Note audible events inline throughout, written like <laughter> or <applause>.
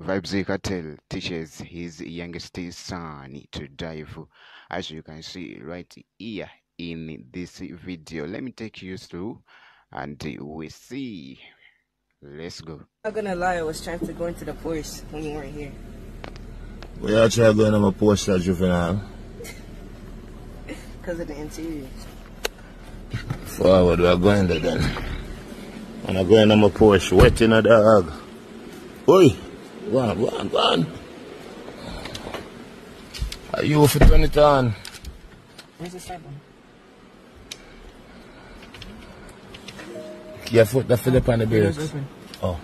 Vybz Kartel teaches his youngest son to dive, as you can see right here in this video. Let me take you through and we see. Let's go. I'm Not gonna lie, I was trying to go into the Porsche when you weren't here. We are trying going on my Porsche juvenile. <laughs> Because of the interior. Forward, we are going there then. And I'm going on my Porsche, wet in a dog. Oi! Go on, go on, go on. Are you for turn it on? Where's the side one? Your foot the Philip on the open. Oh.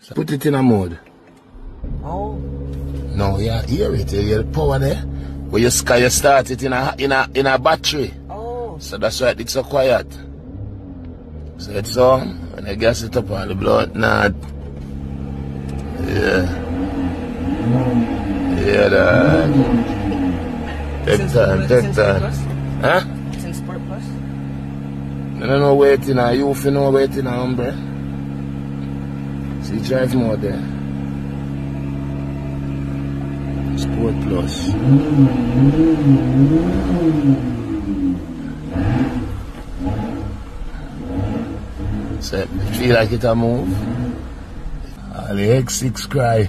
So put it in a mode. Oh, No, yeah, hear it. You hear the power there? Where you sky you start it in a in a in a battery. oh. So that's why it's so quiet. So it's on. When I gas it up on the blood, nah. Yeah. Yeah, that. Take It's time, take time. Huh? It's in Sport Plus? I don't know waiting now. You if you know waiting now, hombre. See, drive more there. Sport Plus. So, feel like it a move? All the X6 cry.